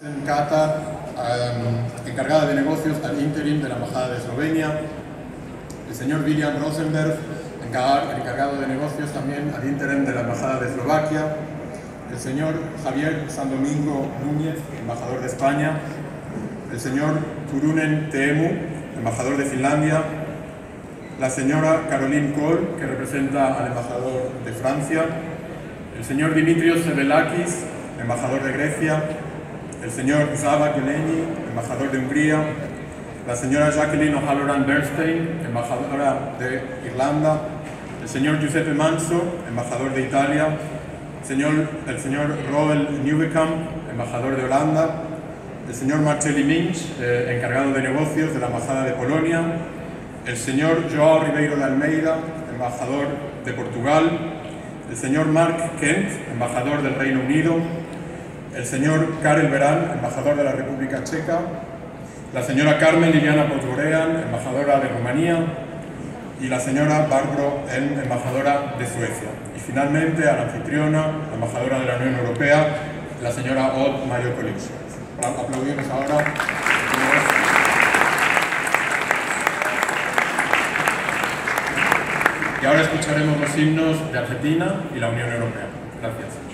En um, encargada de negocios al interim de la Embajada de Eslovenia, el señor William Rosenberg, encargado de negocios también al interim de la Embajada de Eslovaquia, el señor Javier San Domingo Núñez, embajador de España, el señor Turunen Teemu, embajador de Finlandia, la señora Caroline Kohl, que representa al embajador de Francia, el señor Dimitrios Sevelakis, embajador de Grecia, el señor Zaba Geleni, embajador de Hungría, la señora Jacqueline O'Halloran Bernstein, embajadora de Irlanda, el señor Giuseppe Manso, embajador de Italia, el señor, el señor Roel Nieuwekamp, embajador de Holanda, el señor Marcelli Minch, eh, encargado de negocios de la Embajada de Polonia, el señor Joao Ribeiro de Almeida, embajador de Portugal, el señor Mark Kent, embajador del Reino Unido, el señor Karel Verán, embajador de la República Checa, la señora Carmen Liliana Podgorean, embajadora de Rumanía, y la señora Barbro En, embajadora de Suecia. Y finalmente a la anfitriona, embajadora de la Unión Europea, la señora Odd Mario Colix. Aplaudimos ahora. Y ahora escucharemos los himnos de Argentina y la Unión Europea. Gracias.